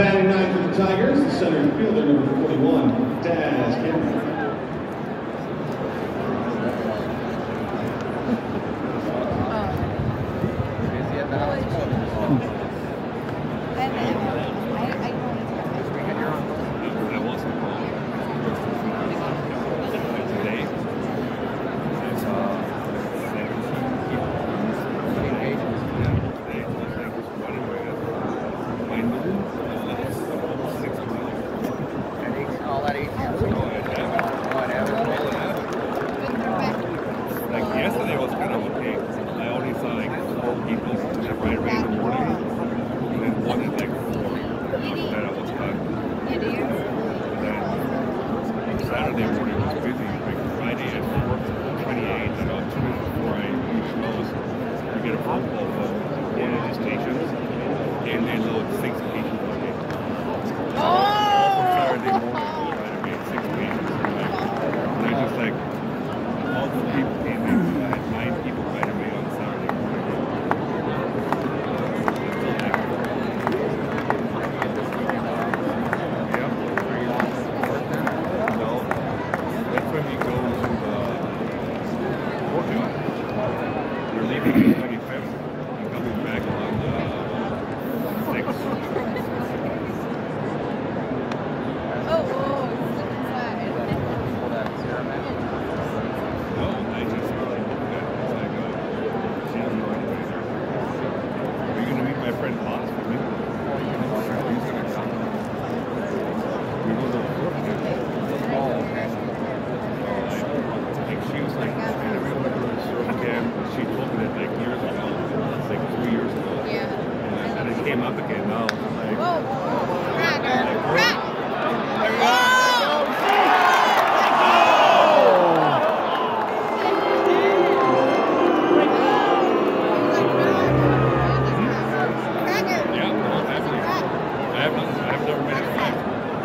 Batting nine for the Tigers, the center fielder, number 41. Saturday morning was busy. Like Friday at 4, 28, and on two minutes before I reach Lowe's, you get a pop of uh, one of the stations, and then load six people. maybe.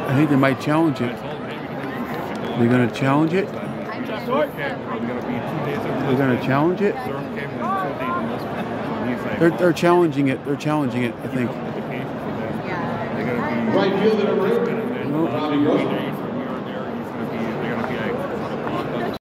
I think they might challenge it. They're going to challenge it. They're going to challenge it. They're, they're challenging it. They're challenging it. I think. Right fielder, nope.